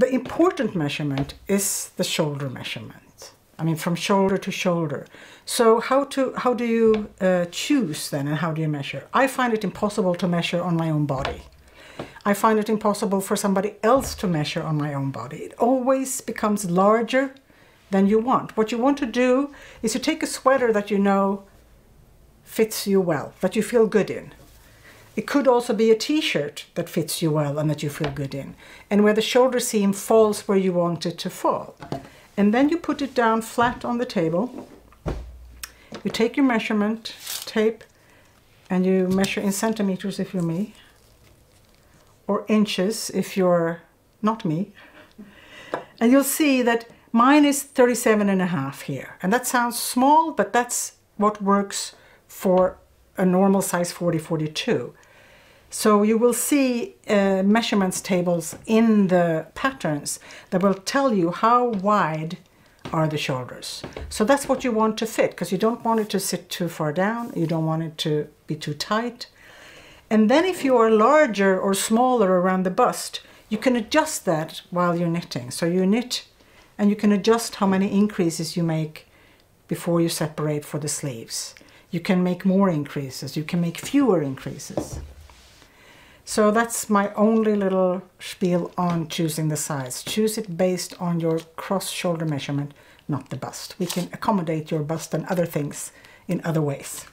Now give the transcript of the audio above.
The important measurement is the shoulder measurement. I mean, from shoulder to shoulder. So how to how do you uh, choose then, and how do you measure? I find it impossible to measure on my own body. I find it impossible for somebody else to measure on my own body. It always becomes larger than you want. What you want to do is to take a sweater that you know fits you well, that you feel good in. It could also be a t-shirt that fits you well and that you feel good in, and where the shoulder seam falls where you want it to fall. And then you put it down flat on the table. You take your measurement tape and you measure in centimeters if you're me, or inches if you're not me. And you'll see that mine is 37 and a half here. And that sounds small, but that's what works for a normal size 40-42. So you will see uh, measurements tables in the patterns that will tell you how wide are the shoulders. So that's what you want to fit because you don't want it to sit too far down, you don't want it to be too tight. And then if you are larger or smaller around the bust, you can adjust that while you're knitting. So you knit and you can adjust how many increases you make before you separate for the sleeves. You can make more increases, you can make fewer increases. So that's my only little spiel on choosing the size. Choose it based on your cross shoulder measurement, not the bust. We can accommodate your bust and other things in other ways.